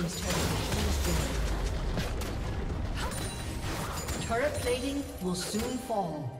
Team's turret Turret plating will soon fall.